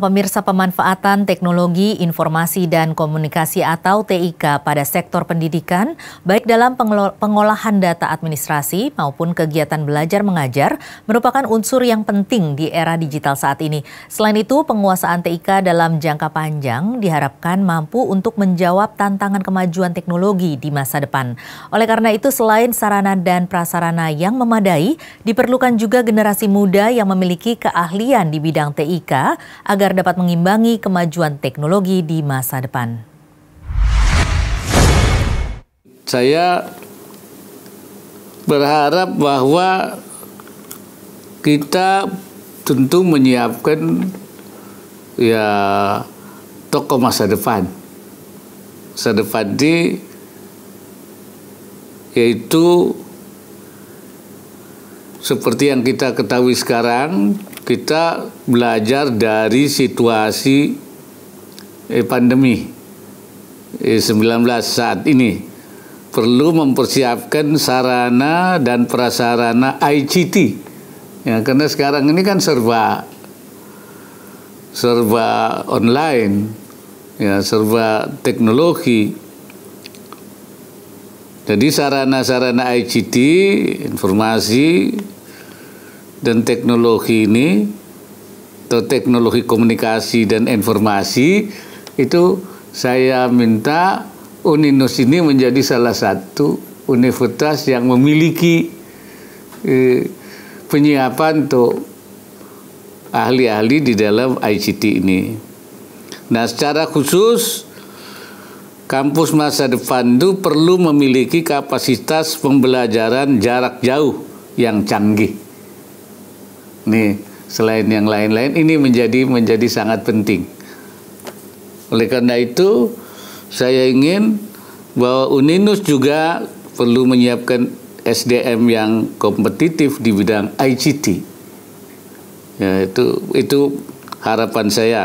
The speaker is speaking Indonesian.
Pemirsa pemanfaatan teknologi informasi dan komunikasi atau TIK pada sektor pendidikan, baik dalam pengolahan data administrasi maupun kegiatan belajar mengajar, merupakan unsur yang penting di era digital saat ini. Selain itu, penguasaan TIK dalam jangka panjang diharapkan mampu untuk menjawab tantangan kemajuan teknologi di masa depan. Oleh karena itu, selain sarana dan prasarana yang memadai, diperlukan juga generasi muda yang memiliki keahlian di bidang TIK agar agar dapat mengimbangi kemajuan teknologi di masa depan. Saya berharap bahwa kita tentu menyiapkan ya tokoh masa depan. Masa depan di yaitu seperti yang kita ketahui sekarang kita belajar dari situasi eh, pandemi eh, 19 saat ini. Perlu mempersiapkan sarana dan prasarana ICT ya karena sekarang ini kan serba serba online ya serba teknologi. Jadi sarana-sarana ICT informasi dan teknologi ini atau teknologi komunikasi dan informasi itu saya minta Uninus ini menjadi salah satu universitas yang memiliki eh, penyiapan untuk ahli-ahli di dalam ICT ini. Nah, secara khusus kampus masa depan itu perlu memiliki kapasitas pembelajaran jarak jauh yang canggih Nih, selain yang lain-lain ini menjadi menjadi sangat penting. Oleh karena itu, saya ingin bahwa Uninus juga perlu menyiapkan SDM yang kompetitif di bidang ICT. Ya, itu itu harapan saya.